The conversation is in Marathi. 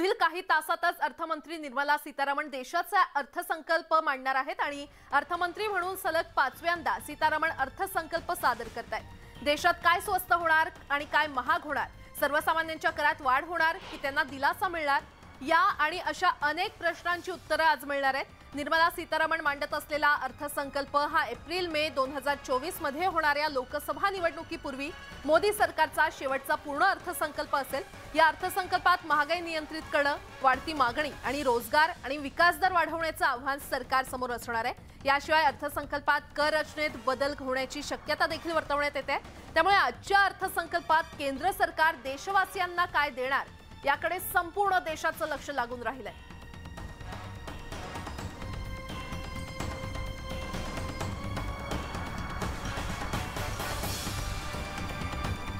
पुढील काही तासातच अर्थमंत्री निर्मला सीतारामन देशाचा अर्थसंकल्प मांडणार आहेत आणि अर्थमंत्री म्हणून सलग पाचव्यांदा सीतारामन अर्थसंकल्प सादर करत आहेत देशात काय स्वस्त होणार आणि काय महाग होणार? सर्वसामान्यांच्या करात वाढ होणार की त्यांना दिलासा मिळणार? या आणि अशा अनेक प्रश्नांची उत्तरं आज मिळणार आहेत. निर्मला सीतारामन मांडत असलेला अर्थसंकल्प हा एप्रिल मे दोन हजार चोवीसमध्ये होणाऱ्या लोकसभा निवडणुकीपूर्वी मोदी सरकारचा शेवटचा पूर्ण अर्थसंकल्प असेल. या अर्थसंकल्पात महागाई नियंत्रित करणं वाढती मागणी आणि रोजगार आणि विकासदर वाढवण्याचं आव्हान सरकार समोर असणार आहे. याशिवाय अर्थसंकल्पात कर रचनेत बदल होण्याची शक्यता देखील वर्तवण्यात येते. त्यामुळे आजच्या अर्थसंकल्पात केंद्र सरकार देशवासियांना काय देणार? याकडे संपूर्ण देशाचं लक्ष लागून राहिलंय.